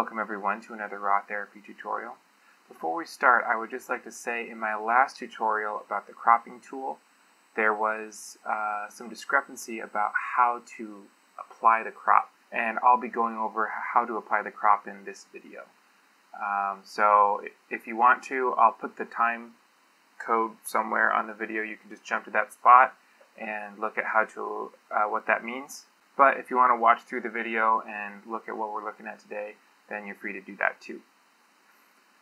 Welcome everyone to another RawTherapee tutorial. Before we start, I would just like to say in my last tutorial about the cropping tool, there was uh, some discrepancy about how to apply the crop. And I'll be going over how to apply the crop in this video. Um, so if you want to, I'll put the time code somewhere on the video. You can just jump to that spot and look at how to uh, what that means. But if you want to watch through the video and look at what we're looking at today, then you're free to do that too.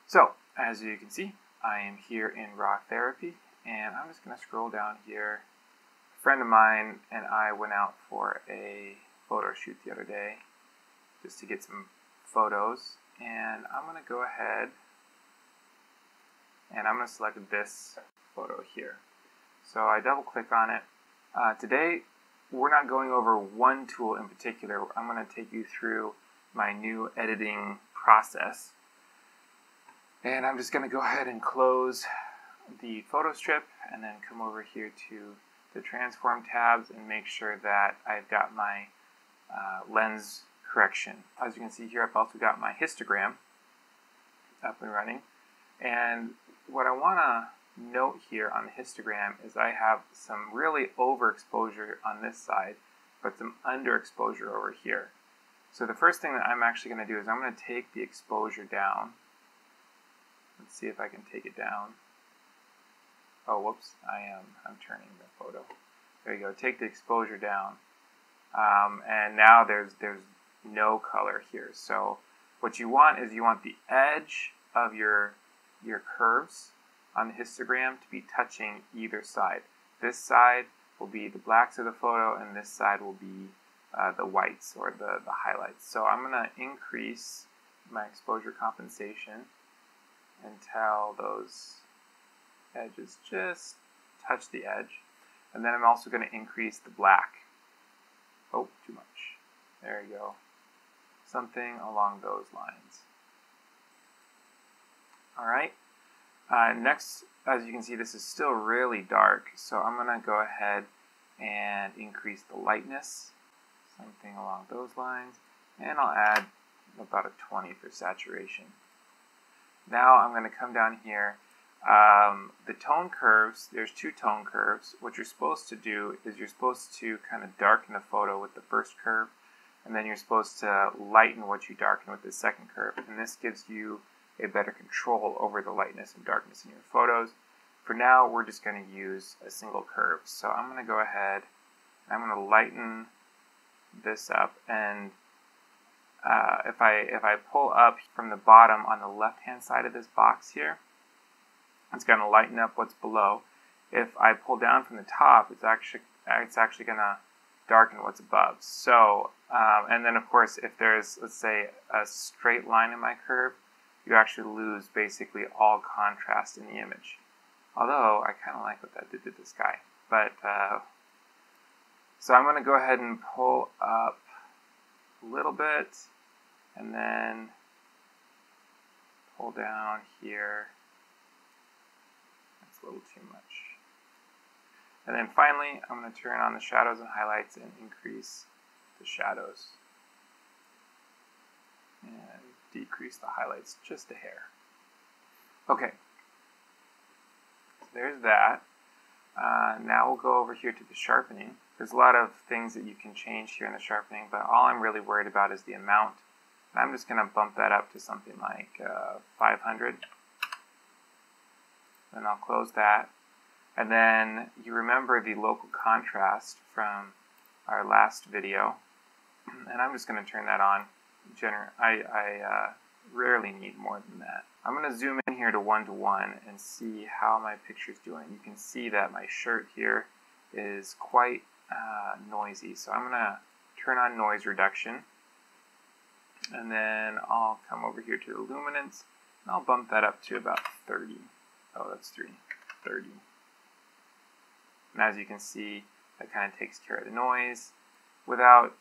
So, as you can see, I am here in Raw Therapy, and I'm just going to scroll down here. A friend of mine and I went out for a photo shoot the other day just to get some photos, and I'm going to go ahead and I'm going to select this photo here. So I double click on it. Uh, today we're not going over one tool in particular. I'm going to take you through my new editing process. And I'm just going to go ahead and close the photo strip and then come over here to the transform tabs and make sure that I've got my uh, lens correction. As you can see here, I've also got my histogram up and running. And what I want to note here on the histogram is I have some really overexposure on this side, but some underexposure over here. So the first thing that I'm actually going to do is I'm going to take the exposure down. Let's see if I can take it down. Oh, whoops, I am I'm turning the photo. There you go. Take the exposure down, um, and now there's there's no color here. So what you want is you want the edge of your your curves on the histogram to be touching either side. This side will be the blacks of the photo, and this side will be uh, the whites or the, the highlights. So I'm going to increase my exposure compensation until those edges just touch the edge. And then I'm also going to increase the black. Oh, too much. There you go. Something along those lines. All right. Uh, next, as you can see, this is still really dark, so I'm going to go ahead and increase the lightness, something along those lines, and I'll add about a 20 for saturation. Now I'm going to come down here. Um, the tone curves, there's two tone curves. What you're supposed to do is you're supposed to kind of darken the photo with the first curve, and then you're supposed to lighten what you darken with the second curve. And this gives you a better control over the lightness and darkness in your photos. For now, we're just going to use a single curve. So I'm going to go ahead and I'm going to lighten this up. And uh, if I if I pull up from the bottom on the left hand side of this box here, it's going to lighten up what's below. If I pull down from the top, it's actually it's actually going to darken what's above. So, um, and then of course, if there's let's say a straight line in my curve, you actually lose basically all contrast in the image. Although, I kind of like what that did to this guy. But, uh, so I'm going to go ahead and pull up a little bit, and then pull down here. That's a little too much. And then finally, I'm going to turn on the shadows and highlights and increase the shadows. And decrease the highlights just a hair. Okay, so there's that. Uh, now we'll go over here to the sharpening. There's a lot of things that you can change here in the sharpening, but all I'm really worried about is the amount. And I'm just going to bump that up to something like uh, 500. Then I'll close that. And then you remember the local contrast from our last video. And I'm just going to turn that on gener- I, I uh, rarely need more than that. I'm going to zoom in here to one to one and see how my picture is doing. You can see that my shirt here is quite uh, noisy. So I'm going to turn on noise reduction. And then I'll come over here to the luminance and I'll bump that up to about 30. Oh, that's 3. 30. And as you can see, that kind of takes care of the noise without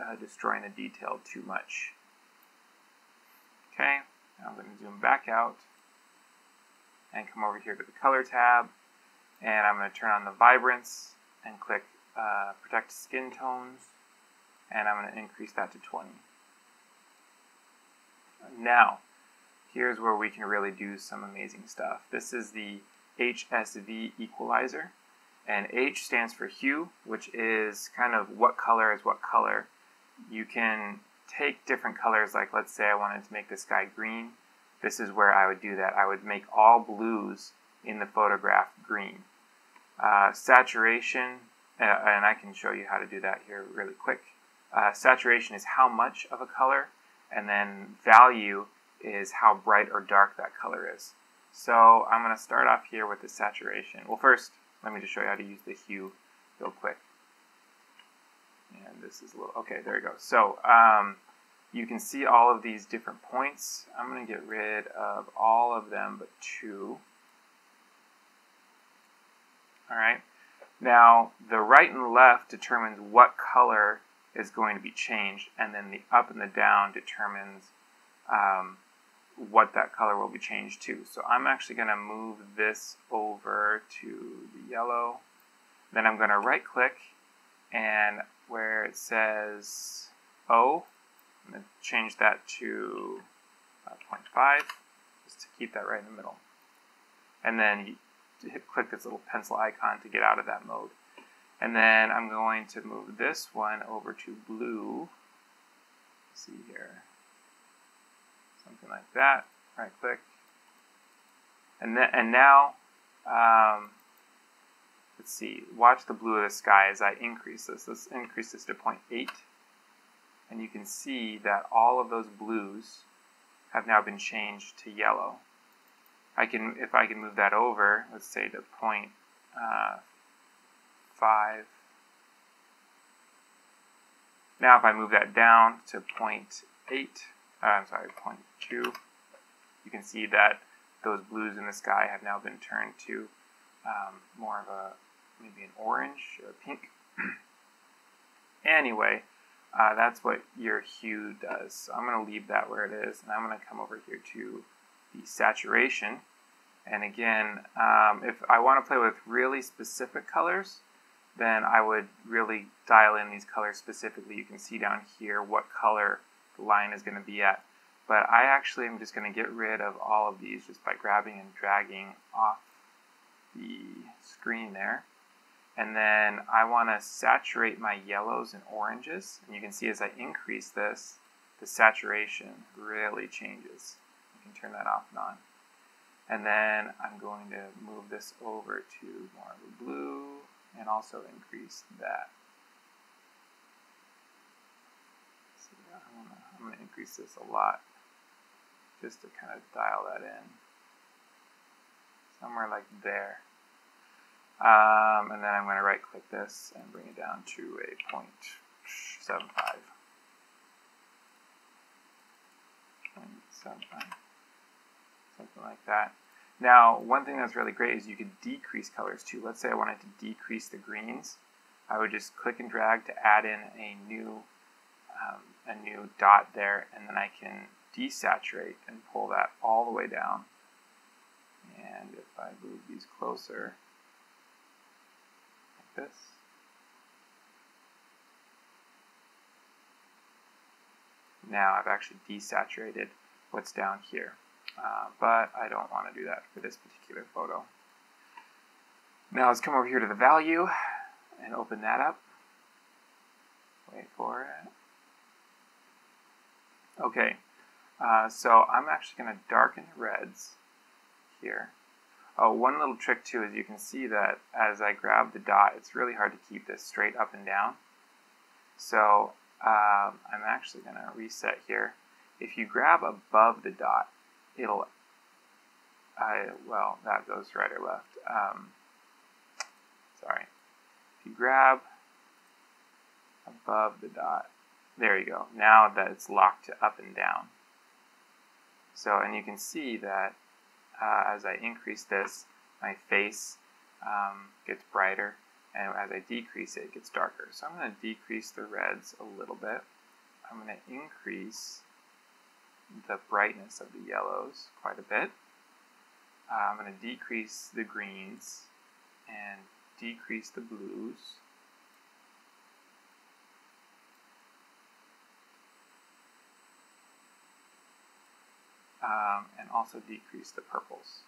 uh, destroying the detail too much. Okay, now I'm going to zoom back out and come over here to the color tab and I'm going to turn on the vibrance and click uh, protect skin tones and I'm going to increase that to 20. Now, here's where we can really do some amazing stuff. This is the HSV equalizer, and H stands for hue, which is kind of what color is what color. You can take different colors, like let's say I wanted to make the sky green. This is where I would do that. I would make all blues in the photograph green. Uh, saturation, uh, and I can show you how to do that here really quick. Uh, saturation is how much of a color, and then value is how bright or dark that color is. So I'm going to start off here with the saturation. Well, first, let me just show you how to use the hue real quick. And this is a little, okay, there we go. So um, you can see all of these different points. I'm going to get rid of all of them but two. All right. Now, the right and left determines what color is going to be changed, and then the up and the down determines um, what that color will be changed to. So I'm actually going to move this over to the yellow. Then I'm going to right click and where it says O, I'm going to change that to uh, 0.5 just to keep that right in the middle. And then hit, click this little pencil icon to get out of that mode. And then I'm going to move this one over to blue. Let's see here. Something like that. Right click. And then and now um, let's see, watch the blue of the sky as I increase this. Let's increase this to 0.8. And you can see that all of those blues have now been changed to yellow. I can, if I can move that over, let's say to point, uh, 5. Now if I move that down to 0.8, uh, I'm sorry, 0.2, you can see that those blues in the sky have now been turned to um, more of a, maybe an orange or pink. anyway, uh, that's what your hue does. So I'm going to leave that where it is, and I'm going to come over here to the saturation. And again, um, if I want to play with really specific colors, then I would really dial in these colors specifically. You can see down here what color the line is going to be at. But I actually am just going to get rid of all of these just by grabbing and dragging off the screen there. And then I want to saturate my yellows and oranges. And you can see as I increase this, the saturation really changes. You can turn that off and on. And then I'm going to move this over to more of a blue and also increase that. So I'm going to increase this a lot just to kind of dial that in. Somewhere like there. Um, and then I'm going to right click this and bring it down to a 0.75. 0.75. Something like that. Now, one thing that's really great is you could decrease colors too. Let's say I wanted to decrease the greens. I would just click and drag to add in a new um, a new dot there, and then I can desaturate and pull that all the way down. And if I move these closer, like this, now I've actually desaturated what's down here. Uh, but I don't want to do that for this particular photo. Now let's come over here to the value and open that up. Wait for it. Okay, uh, so I'm actually going to darken the reds here. Oh, one little trick too is you can see that as I grab the dot, it's really hard to keep this straight up and down. So um, I'm actually going to reset here. If you grab above the dot, it'll, I, well, that goes right or left. Um, sorry. If you grab above the dot, there you go. Now that it's locked to up and down. So, and you can see that uh, as I increase this, my face um, gets brighter, and as I decrease it, it gets darker. So I'm going to decrease the reds a little bit. I'm going to increase the brightness of the yellows quite a bit. Uh, I'm going to decrease the greens and decrease the blues. um, and also decrease the purples.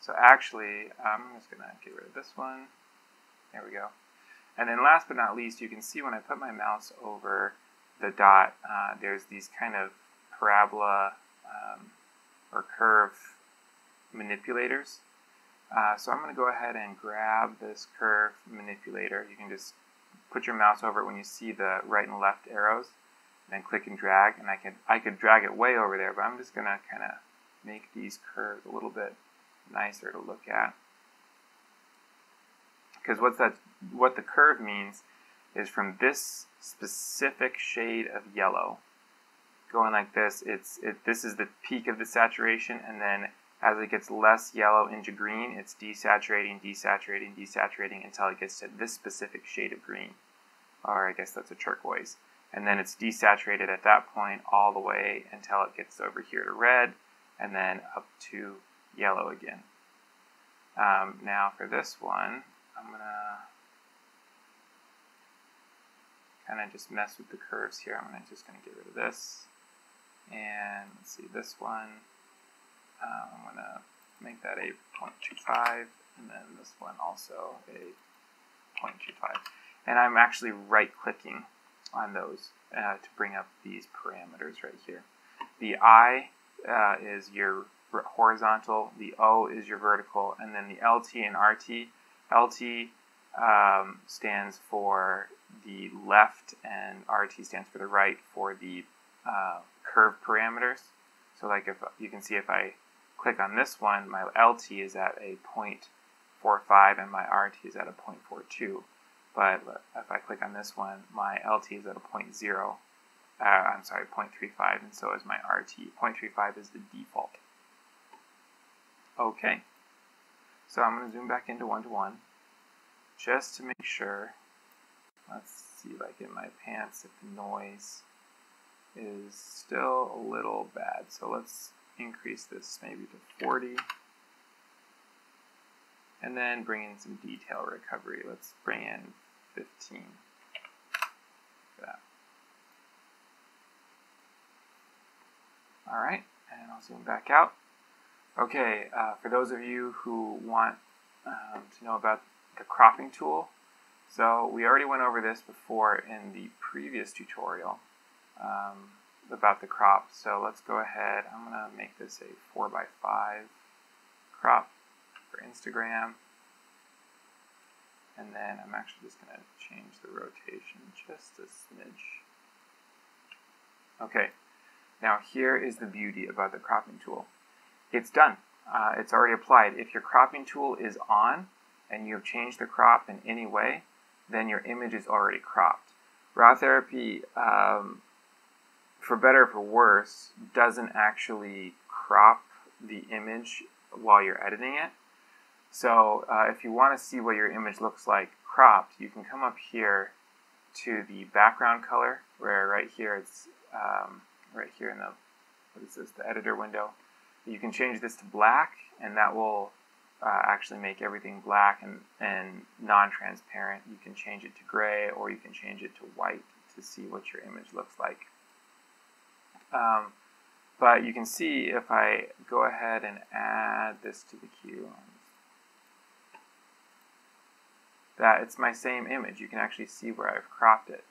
So actually, I'm just going to get rid of this one. There we go. And then last but not least, you can see when I put my mouse over the dot, uh, there's these kind of parabola um, or curve manipulators. Uh, so I'm going to go ahead and grab this curve manipulator. You can just put your mouse over it when you see the right and left arrows, and then click and drag. And I can I could drag it way over there, but I'm just going to kind of make these curves a little bit nicer to look at. Because what's that? What the curve means is from this specific shade of yellow, going like this. It's it. This is the peak of the saturation, and then as it gets less yellow into green, it's desaturating, desaturating, desaturating until it gets to this specific shade of green. Or I guess that's a turquoise. And then it's desaturated at that point all the way until it gets over here to red and then up to yellow again. Um, now for this one, I'm going to kind of just mess with the curves here. I'm gonna, just going to get rid of this. And let's see, this one um, I'm going to make that a 0.25, and then this one also a 0.25. And I'm actually right-clicking on those uh, to bring up these parameters right here. The I uh, is your horizontal, the O is your vertical, and then the LT and RT. LT um, stands for the left, and RT stands for the right for the uh, curve parameters. So like if you can see if I click on this one, my LT is at a 0.45 and my RT is at a 0.42. But if I click on this one, my LT is at a 0.0. Uh, I'm sorry, 0.35, and so is my RT. 0.35 is the default. Okay, so I'm going to zoom back into one-to-one just to make sure. Let's see, like in my pants, if the noise is still a little bad. So let's increase this maybe to 40. And then bring in some detail recovery. Let's bring in 15. That. All right, and I'll zoom back out. Okay, uh, for those of you who want um, to know about the cropping tool, so we already went over this before in the previous tutorial. Um, about the crop. So let's go ahead. I'm going to make this a 4x5 crop for Instagram. And then I'm actually just going to change the rotation just a smidge. Okay, now here is the beauty about the cropping tool. It's done. Uh, it's already applied. If your cropping tool is on and you have changed the crop in any way, then your image is already cropped. RawTherapee um, for better or for worse, doesn't actually crop the image while you're editing it. So uh, if you want to see what your image looks like cropped, you can come up here to the background color, where right here it's um, right here in the what is this the editor window. You can change this to black, and that will uh, actually make everything black and, and non-transparent. You can change it to gray, or you can change it to white to see what your image looks like. Um, but you can see if I go ahead and add this to the queue, that it's my same image. You can actually see where I've cropped it.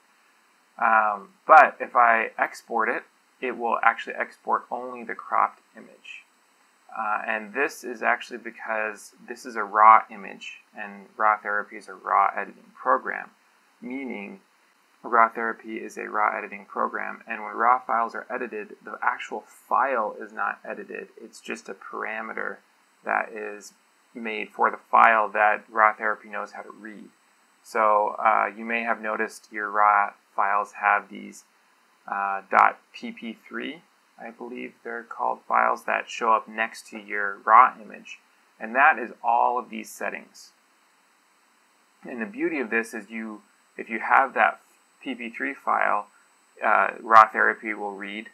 Um, but if I export it, it will actually export only the cropped image. Uh, and this is actually because this is a raw image, and RawTherapee is a raw editing program, meaning RawTherapee is a raw editing program, and when raw files are edited, the actual file is not edited. It's just a parameter that is made for the file that RawTherapee knows how to read. So uh, you may have noticed your raw files have these uh, .pp3, I believe they're called files that show up next to your raw image. And that is all of these settings. And the beauty of this is you, if you have that PP3 file, uh, RawTherapee will read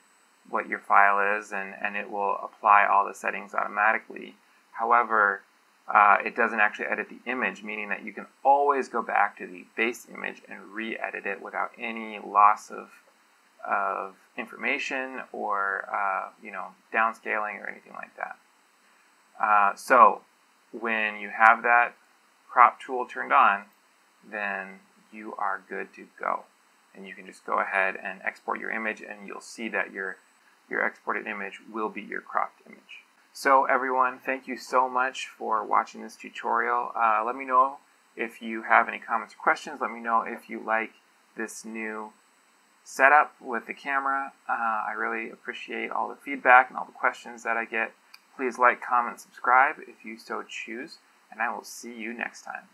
what your file is and, and it will apply all the settings automatically. However, uh, it doesn't actually edit the image, meaning that you can always go back to the base image and re-edit it without any loss of of information or uh, you know downscaling or anything like that. Uh, so when you have that crop tool turned on, then you are good to go. And you can just go ahead and export your image and you'll see that your, your exported image will be your cropped image. So everyone, thank you so much for watching this tutorial. Uh, let me know if you have any comments or questions. Let me know if you like this new setup with the camera. Uh, I really appreciate all the feedback and all the questions that I get. Please like, comment, subscribe if you so choose, and I will see you next time.